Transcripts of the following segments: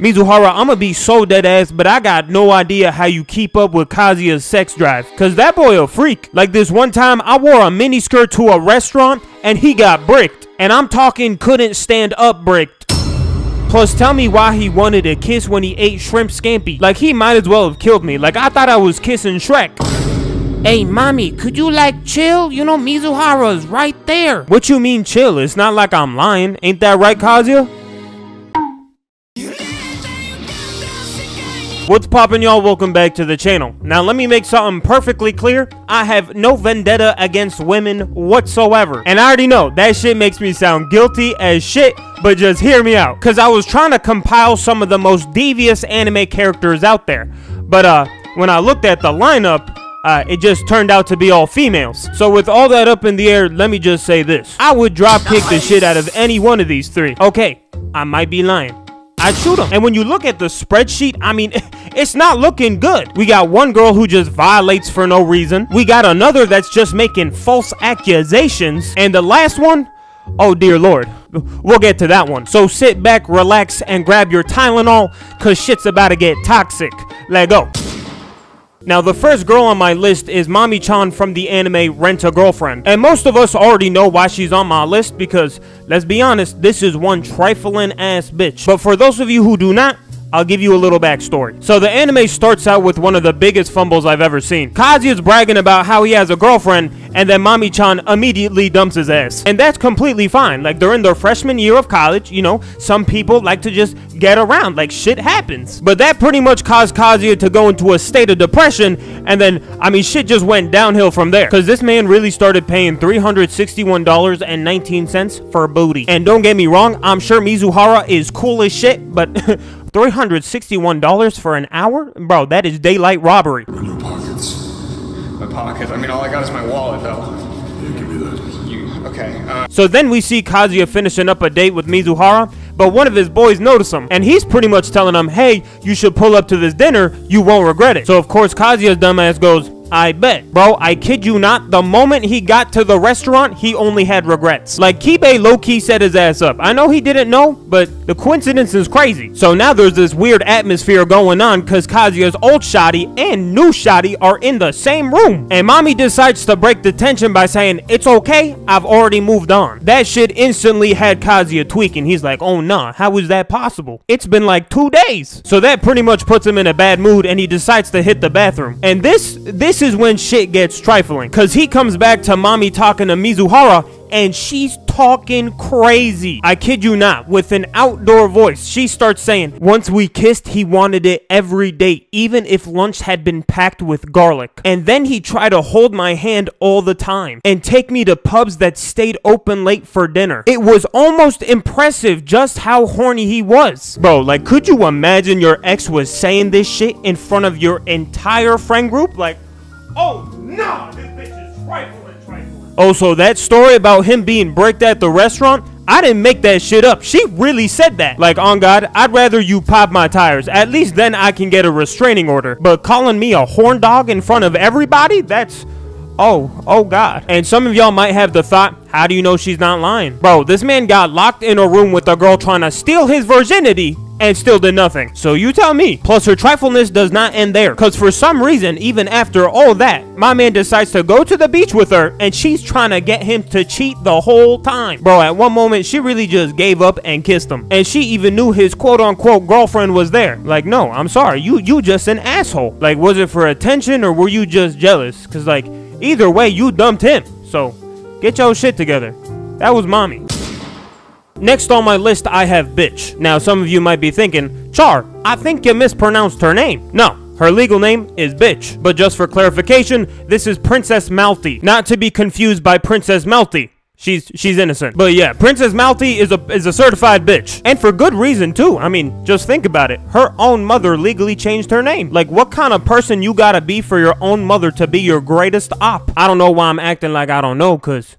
Mizuhara, I'ma be so dead ass, but I got no idea how you keep up with Kazuya's sex drive. Cause that boy a freak. Like this one time, I wore a miniskirt to a restaurant and he got bricked. And I'm talking couldn't stand up bricked. Plus, tell me why he wanted a kiss when he ate shrimp scampi. Like, he might as well have killed me. Like, I thought I was kissing Shrek. Hey, Mami, could you like chill? You know Mizuhara's right there. What you mean chill? It's not like I'm lying. Ain't that right, Kazuya? What's poppin' y'all? Welcome back to the channel. Now let me make something perfectly clear. I have no vendetta against women whatsoever. And I already know that shit makes me sound guilty as shit, but just hear me out. Cause I was trying to compile some of the most devious anime characters out there. But uh, when I looked at the lineup, uh, it just turned out to be all females. So with all that up in the air, let me just say this. I would drop kick the shit out of any one of these three. Okay, I might be lying. I'd shoot him. And when you look at the spreadsheet, I mean, it's not looking good. We got one girl who just violates for no reason. We got another that's just making false accusations. And the last one, oh dear lord. We'll get to that one. So sit back, relax, and grab your Tylenol, cause shit's about to get toxic. Let go. Now, the first girl on my list is Mami-chan from the anime Rent a Girlfriend. And most of us already know why she's on my list because, let's be honest, this is one trifling ass bitch. But for those of you who do not, I'll give you a little backstory. So the anime starts out with one of the biggest fumbles I've ever seen. Kazuya's bragging about how he has a girlfriend, and then Mami-chan immediately dumps his ass. And that's completely fine. Like, they're in their freshman year of college, you know, some people like to just get around, like, shit happens. But that pretty much caused Kazuya to go into a state of depression, and then, I mean, shit just went downhill from there. Because this man really started paying $361.19 for a booty. And don't get me wrong, I'm sure Mizuhara is cool as shit, but... $361 for an hour? Bro, that is daylight robbery. In your pockets. My pocket. I mean, all I got is my wallet, though. Yeah, give me that. You okay? Uh, So then we see Kazuya finishing up a date with Mizuhara, but one of his boys notice him, and he's pretty much telling him, hey, you should pull up to this dinner, you won't regret it. So of course Kazuya's dumbass goes, I bet. Bro, I kid you not, the moment he got to the restaurant, he only had regrets. Like, Kibe low-key set his ass up. I know he didn't know, but the coincidence is crazy. So now there's this weird atmosphere going on because Kazuya's old shotty and new shotty are in the same room. And Mami decides to break the tension by saying, it's okay, I've already moved on. That shit instantly had Kazuya tweaking. He's like, oh nah, how is that possible? It's been like two days. So that pretty much puts him in a bad mood and he decides to hit the bathroom. And this, this is when shit gets trifling. Cause he comes back to Mami talking to Mizuhara and she's talking crazy. I kid you not, with an outdoor voice, she starts saying, once we kissed, he wanted it every day, even if lunch had been packed with garlic. And then he tried to hold my hand all the time and take me to pubs that stayed open late for dinner. It was almost impressive just how horny he was. Bro, like, could you imagine your ex was saying this shit in front of your entire friend group? Like, oh no, this bitch is trifling, trifling. Oh, so that story about him being bricked at the restaurant? I didn't make that shit up. She really said that. Like, on God, I'd rather you pop my tires. At least then I can get a restraining order. But calling me a horn dog in front of everybody? That's... Oh, oh God. And some of y'all might have the thought, how do you know she's not lying? Bro, this man got locked in a room with a girl trying to steal his virginity and still did nothing. So you tell me. Plus her trifleness does not end there. Cause for some reason, even after all that, my man decides to go to the beach with her and she's trying to get him to cheat the whole time. Bro, at one moment, she really just gave up and kissed him. And she even knew his quote unquote girlfriend was there. Like, no, I'm sorry. You you just an asshole. Like, was it for attention or were you just jealous? Cause like, either way, you dumped him. So, get your shit together. That was Mami. Next on my list, I have Bitch. Now, some of you might be thinking, Char, I think you mispronounced her name. No, her legal name is Bitch. But just for clarification, this is Princess Malty, not to be confused by Princess Melty. She's she's innocent. But yeah, Princess Malty is a is a certified bitch. And for good reason too. I mean, just think about it. Her own mother legally changed her name. Like what kind of person you gotta be for your own mother to be your greatest op? I don't know why I'm acting like I don't know, cause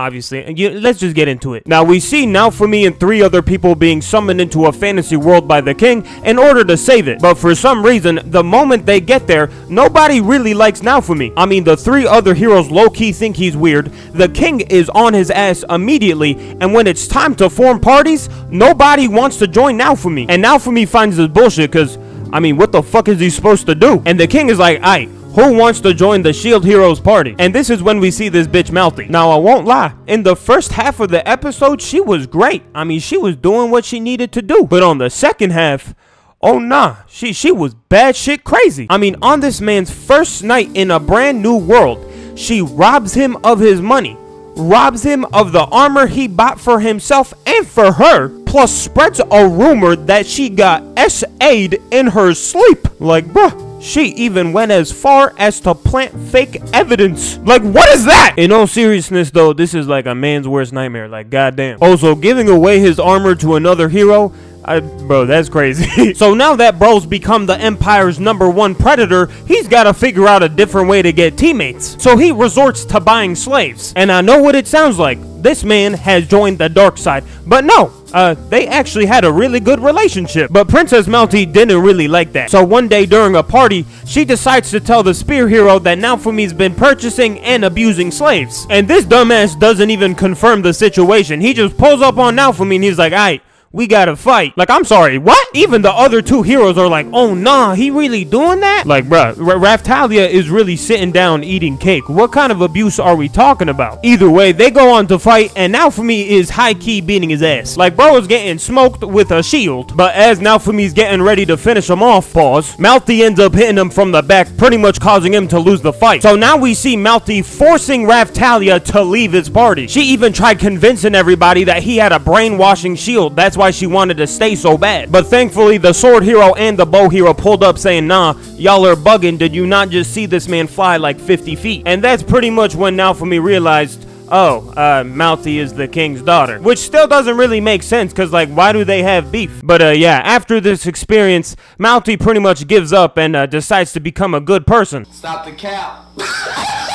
obviously. And you, let's just get into it. Now, we see Naofumi and three other people being summoned into a fantasy world by the king in order to save it. But for some reason, the moment they get there, nobody really likes Naofumi. I mean, the three other heroes low-key think he's weird. The king is on his ass immediately. And when it's time to form parties, nobody wants to join Naofumi. And Naofumi finds this bullshit because, I mean, what the fuck is he supposed to do? And the king is like, aight, who wants to join the Shield Heroes party? And this is when we see this bitch Melty. Now, I won't lie. In the first half of the episode, she was great. I mean, she was doing what she needed to do. But on the second half, oh nah, she, she was bad shit crazy. I mean, on this man's first night in a brand new world, she robs him of his money robs him of the armor he bought for himself and for her, plus spreads a rumor that she got SA'd in her sleep. Like, bruh. She even went as far as to plant fake evidence. Like, what is that? In all seriousness, though, this is like a man's worst nightmare. Like, goddamn. Also, giving away his armor to another hero I, bro, that's crazy. so now that bro's become the Empire's number one predator, he's got to figure out a different way to get teammates. So he resorts to buying slaves. And I know what it sounds like. This man has joined the dark side. But no, uh, they actually had a really good relationship. But Princess Melty didn't really like that. So one day during a party, she decides to tell the spear hero that Naofumi's been purchasing and abusing slaves. And this dumbass doesn't even confirm the situation. He just pulls up on Naofumi and he's like, alright, we gotta fight. Like, I'm sorry, what? Even the other two heroes are like, oh nah, he really doing that? Like, bruh, R Raphtalia is really sitting down eating cake. What kind of abuse are we talking about? Either way, they go on to fight, and Naofumi is high-key beating his ass. Like, bro is getting smoked with a shield. But as Naofumi's getting ready to finish him off, pause, Melty ends up hitting him from the back, pretty much causing him to lose the fight. So now we see Melty forcing Raphtalia to leave his party. She even tried convincing everybody that he had a brainwashing shield. That's why she wanted to stay so bad. But thankfully, the sword hero and the bow hero pulled up saying, nah, y'all are bugging. Did you not just see this man fly like 50 feet? And that's pretty much when Naofumi realized, oh, uh, Melty is the king's daughter. Which still doesn't really make sense, because, like, why do they have beef? But, uh, yeah, after this experience, Melty pretty much gives up and, uh, decides to become a good person. Stop the cap.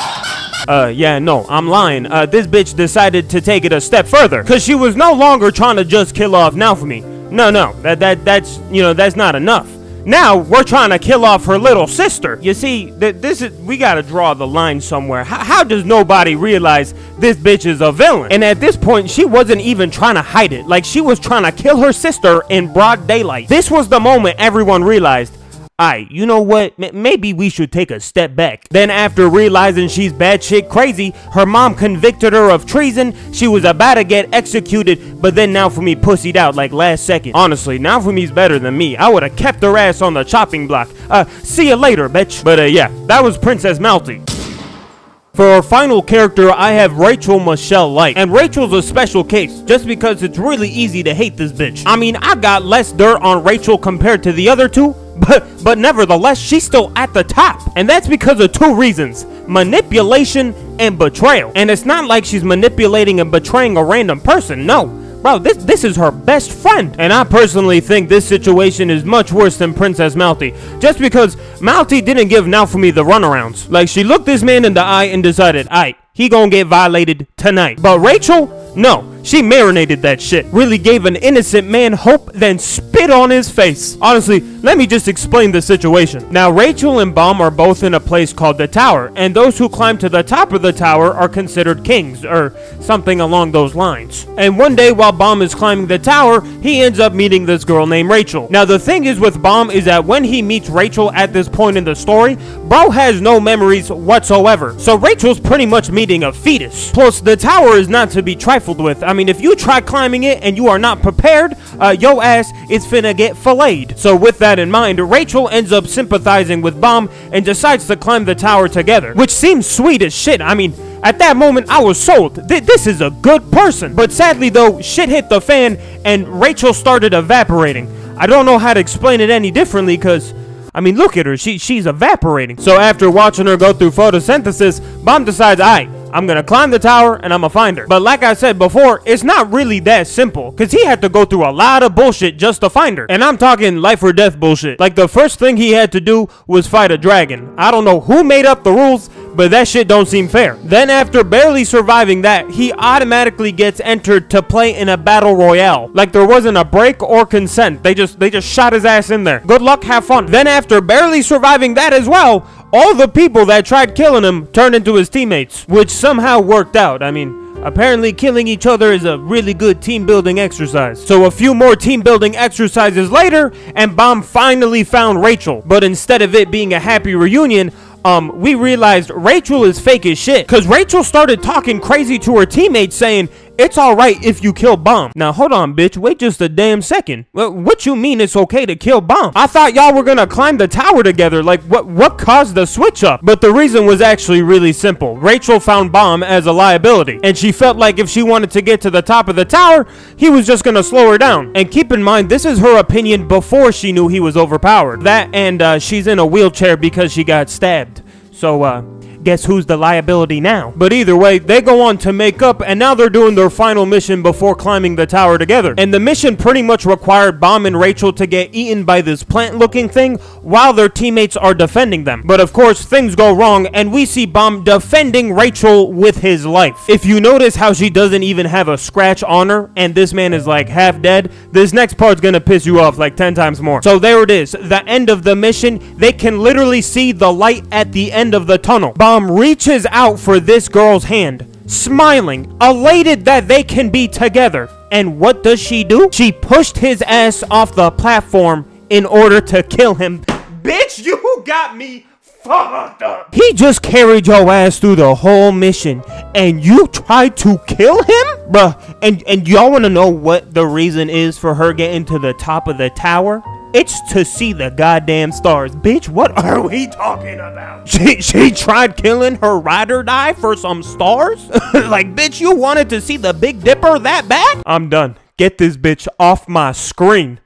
Uh, yeah, no, I'm lying. Uh, this bitch decided to take it a step further. Cause she was no longer trying to just kill off Naofumi. No, no, that, that, that's, you know, that's not enough. Now, we're trying to kill off her little sister. You see, th this is, we gotta draw the line somewhere. H how does nobody realize this bitch is a villain? And at this point, she wasn't even trying to hide it. Like, she was trying to kill her sister in broad daylight. This was the moment everyone realized, Alright, you know what? M maybe we should take a step back. Then after realizing she's bad shit crazy, her mom convicted her of treason. She was about to get executed, but then Naofumi pussied out like last second. Honestly, Naofumi's better than me. I would have kept her ass on the chopping block. Uh, see you later, bitch. But uh, yeah, that was Princess Malty. For our final character, I have Rachel Michelle Light. And Rachel's a special case, just because it's really easy to hate this bitch. I mean, I got less dirt on Rachel compared to the other two, but, but nevertheless, she's still at the top. And that's because of two reasons. Manipulation and betrayal. And it's not like she's manipulating and betraying a random person, no. Bro, this this is her best friend. And I personally think this situation is much worse than Princess Malty. Just because Malty didn't give Naofumi the runarounds. Like, she looked this man in the eye and decided, aight, he gonna get violated tonight. But Rachel, no. She marinated that shit. Really gave an innocent man hope, then spit on his face. Honestly, let me just explain the situation. Now, Rachel and Bam are both in a place called the Tower, and those who climb to the top of the tower are considered kings, or something along those lines. And one day, while Bam is climbing the tower, he ends up meeting this girl named Rachel. Now, the thing is with Bam is that when he meets Rachel at this point in the story, bro has no memories whatsoever. So Rachel's pretty much meeting a fetus. Plus, the tower is not to be trifled with. I mean, if you try climbing it and you are not prepared, uh, yo ass is finna get filleted. So with that in mind, Rachel ends up sympathizing with Bam and decides to climb the tower together, which seems sweet as shit. I mean, at that moment, I was sold. Th this is a good person. But sadly, though, shit hit the fan and Rachel started evaporating. I don't know how to explain it any differently because... I mean, look at her. She She's evaporating. So after watching her go through photosynthesis, Bam decides, alright, I'm gonna climb the tower and I'm gonna find her. But like I said before, it's not really that simple, cause he had to go through a lot of bullshit just to find her. And I'm talking life or death bullshit. Like the first thing he had to do was fight a dragon. I don't know who made up the rules, but that shit don't seem fair. Then after barely surviving that, he automatically gets entered to play in a battle royale. Like there wasn't a break or consent. They just they just shot his ass in there. Good luck, have fun. Then after barely surviving that as well, all the people that tried killing him turned into his teammates, which somehow worked out. I mean, Apparently, killing each other is a really good team building exercise. So, a few more team building exercises later, and Bam finally found Rachel. But instead of it being a happy reunion, um, we realized Rachel is fake as shit. Cause Rachel started talking crazy to her teammates saying, it's alright if you kill Bam. Now hold on, bitch. Wait just a damn second. What you mean it's okay to kill Bam? I thought y'all were gonna climb the tower together. Like what what caused the switch up? But the reason was actually really simple. Rachel found Bam as a liability. And she felt like if she wanted to get to the top of the tower, he was just gonna slow her down. And keep in mind, this is her opinion before she knew he was overpowered. That and uh, she's in a wheelchair because she got stabbed. So, uh, guess who's the liability now? But either way, they go on to make up, and now they're doing their final mission before climbing the tower together. And the mission pretty much required Bam and Rachel to get eaten by this plant-looking thing while their teammates are defending them. But of course, things go wrong, and we see Bam defending Rachel with his life. If you notice how she doesn't even have a scratch on her, and this man is like half dead, this next part's gonna piss you off like 10 times more. So there it is, the end of the mission. They can literally see the light at the end of the tunnel. Bam Um, reaches out for this girl's hand, smiling, elated that they can be together. And what does she do? She pushed his ass off the platform in order to kill him. Bitch, you got me fucked up. He just carried your ass through the whole mission, and you tried to kill him? Bruh, and, and y'all wanna know what the reason is for her getting to the top of the tower? It's to see the goddamn stars. Bitch, what are we talking about? She, she tried killing her ride or die for some stars? like, bitch, you wanted to see the Big Dipper that bad? I'm done. Get this bitch off my screen.